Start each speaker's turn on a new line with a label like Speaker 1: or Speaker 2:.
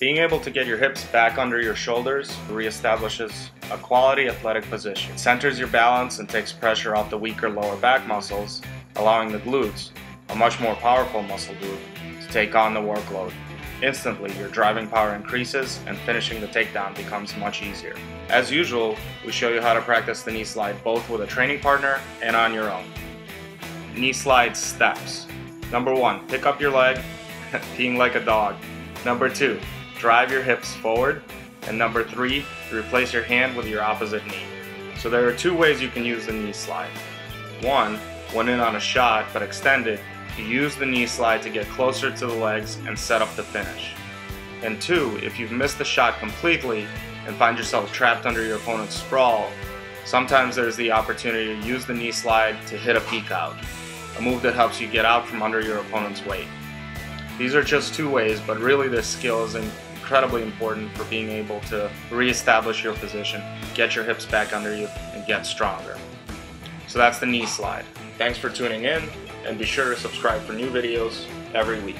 Speaker 1: Being able to get your hips back under your shoulders reestablishes a quality athletic position. It centers your balance and takes pressure off the weaker lower back muscles, allowing the glutes, a much more powerful muscle group, to take on the workload. Instantly, your driving power increases and finishing the takedown becomes much easier. As usual, we show you how to practice the knee slide both with a training partner and on your own. Knee slide steps. Number one, pick up your leg, peeing like a dog. Number two, drive your hips forward. And number three, replace your hand with your opposite knee. So there are two ways you can use the knee slide. One, when in on a shot but extended, you use the knee slide to get closer to the legs and set up the finish. And two, if you've missed the shot completely and find yourself trapped under your opponent's sprawl, sometimes there's the opportunity to use the knee slide to hit a peek out, a move that helps you get out from under your opponent's weight. These are just two ways, but really this skill is incredibly important for being able to reestablish your position, get your hips back under you, and get stronger. So that's the knee slide. Thanks for tuning in and be sure to subscribe for new videos every week.